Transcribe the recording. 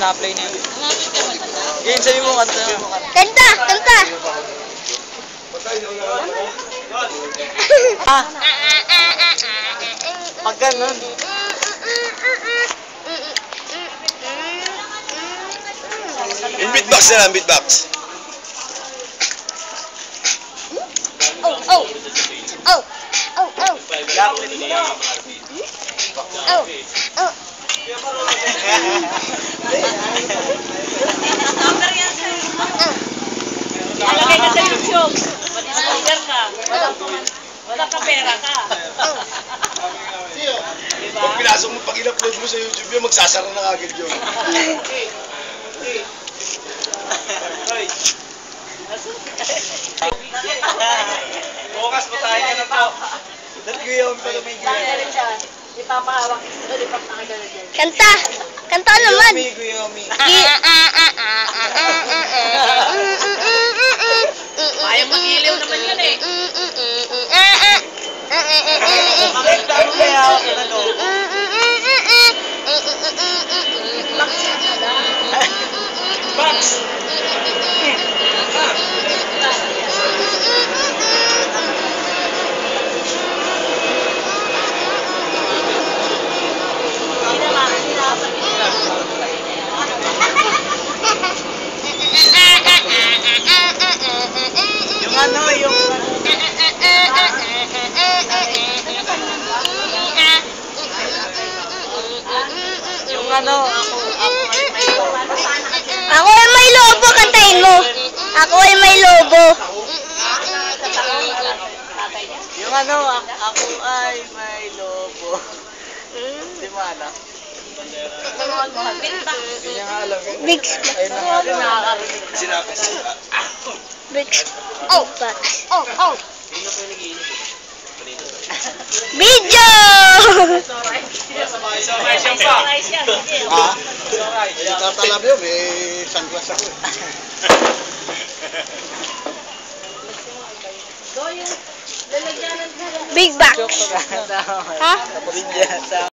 Na-play na yun. Yun, sabi mo kanta. Kanta! Kanta! Ah, pag ganun. Yung beatbox na lang, beatbox. Oh, oh! Oh! Oh, oh! Oh, oh! Alagay ka sa YouTube. Mag-sponsor ka. Wala, ka pera ka. Diba? Pag pinasok mo, pag in-upload mo sa YouTube yun, magsasara na agad yun. Bukas pa tayo na to. Dati ko yung pala may Kaya Ipapahawak. Ito, ipapakagala dyan. Kanta! Kanta naman! Guyomi, guyomi. Ayaw mag-ilaw naman yun eh. Bakit tayo kaya ako na to? Box! Yung ano, yung... Yung ano, Ako ay may lobo, kantahin mo. Ako ay may lobo. yung ano, ako ay may lobo. Hindi mo alam. Hindi niya alam. Big Ayun na. Sinabi Big Oh! Oh! Oh! Video! Tatalab yun, may sunglass ako. Big lang. Ha? Bigyan sa